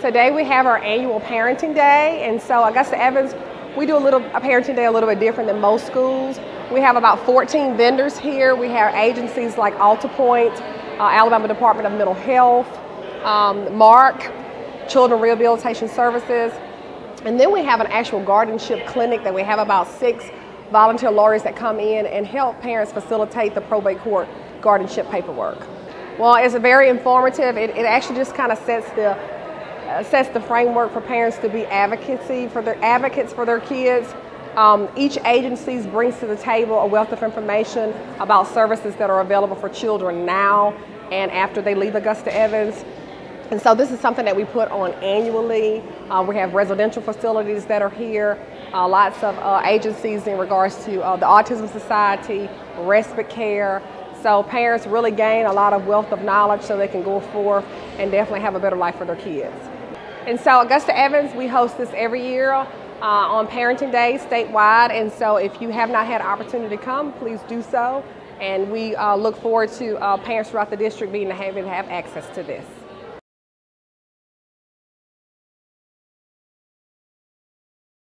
Today we have our annual parenting day, and so Augusta Evans, we do a little a parenting day a little bit different than most schools. We have about 14 vendors here. We have agencies like AltaPointe, uh, Alabama Department of Mental Health, um, Mark, Children Rehabilitation Services, and then we have an actual guardianship clinic that we have about six volunteer lawyers that come in and help parents facilitate the probate court guardianship paperwork. Well, it's very informative. It, it actually just kind of sets the sets the framework for parents to be advocacy for their advocates for their kids. Um, each agency brings to the table a wealth of information about services that are available for children now and after they leave Augusta Evans. And so this is something that we put on annually. Uh, we have residential facilities that are here, uh, lots of uh, agencies in regards to uh, the Autism Society, respite care. So parents really gain a lot of wealth of knowledge so they can go forth and definitely have a better life for their kids. And so Augusta Evans, we host this every year uh, on Parenting Day statewide. And so if you have not had an opportunity to come, please do so. And we uh, look forward to parents throughout the district being able to have access to this.